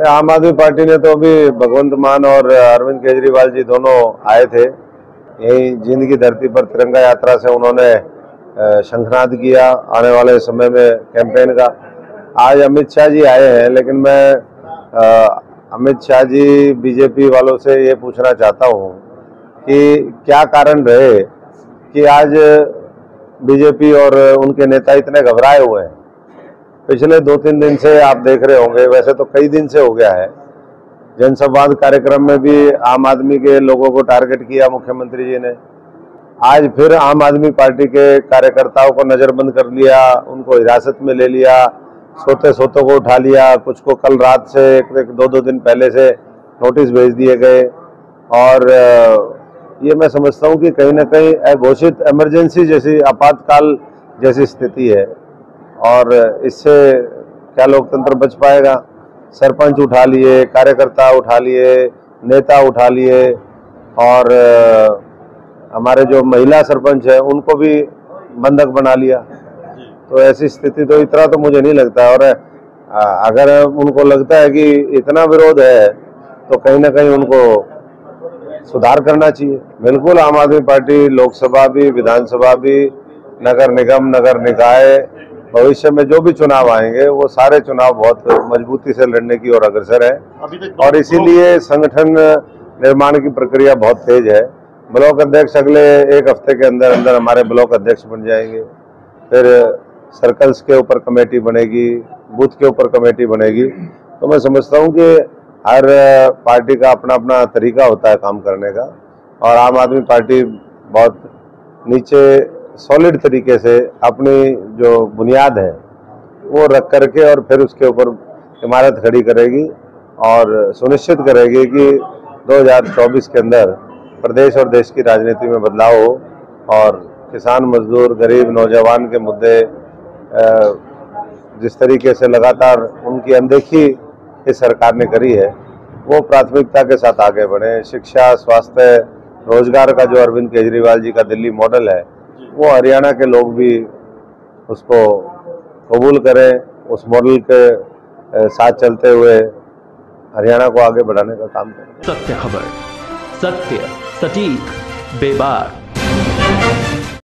आम आदमी पार्टी ने तो अभी भगवंत मान और अरविंद केजरीवाल जी दोनों आए थे। यही जींद की धरती पर तिरंगा यात्रा से उन्होंने शंखनाद किया आने वाले समय में कैंपेन का। आज अमित शाह जी आए हैं, लेकिन मैं अमित शाह जी बीजेपी वालों से ये पूछना चाहता हूँ कि क्या कारण रहे कि आज बीजेपी और उनके नेता इतने घबराए हुए हैं? पिछले दो तीन दिन से आप देख रहे होंगे वैसे तो कई दिन से हो गया है। जनसंवाद कार्यक्रम में भी आम आदमी के लोगों को टारगेट किया मुख्यमंत्री जी ने। आज फिर आम आदमी पार्टी के कार्यकर्ताओं को नजरबंद कर लिया उनको हिरासत में ले लिया सोते सोतों को उठा लिया कुछ को कल रात से एक, एक दो दो दिन पहले से नोटिस भेज दिए गए। और ये मैं समझता हूँ कि कहीं ना कहीं अघोषित इमरजेंसी जैसी आपातकाल जैसी स्थिति है। और इससे क्या लोकतंत्र बच पाएगा? सरपंच उठा लिए, कार्यकर्ता उठा लिए, नेता उठा लिए और हमारे जो महिला सरपंच है, उनको भी बंधक बना लिया। तो ऐसी स्थिति तो इतना तो मुझे नहीं लगता और अगर उनको लगता है कि इतना विरोध है तो कहीं ना कहीं उनको सुधार करना चाहिए। बिल्कुल आम आदमी पार्टी, लोकसभा भी, विधानसभा भी, नगर निगम, नगर निकाय भविष्य में जो भी चुनाव आएँगे वो सारे चुनाव बहुत मजबूती से लड़ने की ओर अग्रसर है। और इसीलिए संगठन निर्माण की प्रक्रिया बहुत तेज है। ब्लॉक अध्यक्ष अगले एक हफ़्ते के अंदर अंदर हमारे ब्लॉक अध्यक्ष बन जाएँगे। फिर सर्कल्स के ऊपर कमेटी बनेगी बूथ के ऊपर कमेटी बनेगी। तो मैं समझता हूँ कि हर पार्टी का अपना अपना तरीका होता है काम करने का। और आम आदमी पार्टी बहुत नीचे सॉलिड तरीके से अपनी जो बुनियाद है, वो रख करके और फिर उसके ऊपर इमारत खड़ी करेगी और सुनिश्चित करेगी कि 2024 के अंदर प्रदेश और देश की राजनीति में बदलाव हो और किसान मजदूर, गरीब, नौजवान के मुद्दे जिस तरीके से लगातार उनकी अनदेखी इस सरकार ने करी है, वो प्राथमिकता के साथ आगे बढ़े। शिक्षा, स्वास्थ्य, रोज़गार का जो अरविंद केजरीवाल जी का दिल्ली मॉडल है वो हरियाणा के लोग भी उसको कबूल करें, उस मॉडल के साथ चलते हुए हरियाणा को आगे बढ़ाने का काम करें। सत्य खबर, सत्य, सटीक, बेबाक।